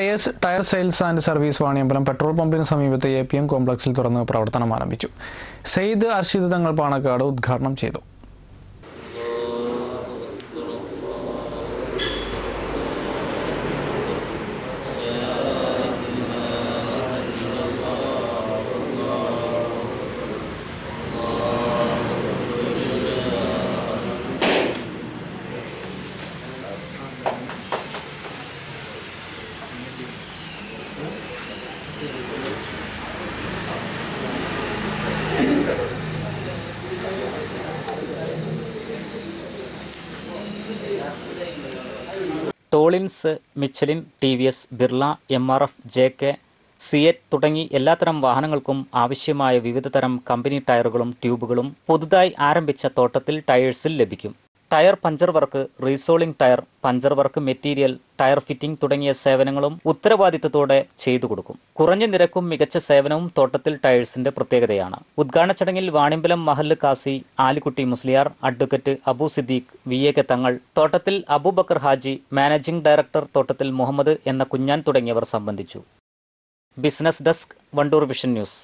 Tyres tyre sales and service Vaniyambalam petrol പമ്പിന് സമീപത്തെ A P M കോംപ്ലക്സിൽ തുറന്ന് പ്രവർത്തനം ആരംഭിച്ചു. സെയ്ദ് അർഷിദ് തങ്ങൾ പാണക്കാട് ഉദ്ഘാടനം ചെയ്തു. Tolins Michelin T V S Birla M R F J K CEAT തുടങ്ങി എല്ലാത്തരം വാഹനങ്ങൾക്കും ആവശ്യമായ വിവിധതരം കമ്പനി ടയറുകളും ട്യൂബുകളും പുതുതായി ആരംഭിച്ച തോട്ടത്തിൽ ടയേഴ്സിൽ ലഭിക്കും. Tyre puncture work resoling tyre puncture work material tyre fitting തുടങ്ങിയ സേവനങ്ങളും ഉത്തരവാദിത്തത്തോടെ ചെയ്തു കൊടുക്കും. കുറഞ്ഞ നിരക്കും മികച്ച സേവനവും തോട്ടത്തിൽ ടയേഴ്സിന്റെ പ്രത്യേകതയാണ്. ഉദ്ഘാടന ചടങ്ങിൽ വാണിമ്പലം മഹല്ല് Kasi Alikutty Musliyar advocate Abu Siddique V A K Thangal തോട്ടത്തിൽ അബൂബക്കർ ഹാജി മാനേജിംഗ് ഡയറക്ടർ തോട്ടത്തിൽ മുഹമ്മദ് എന്ന കുഞ്ഞാൻ തുടങ്ങിയവർ സംബന്ധിച്ചു. Business desk Wandoor vision news.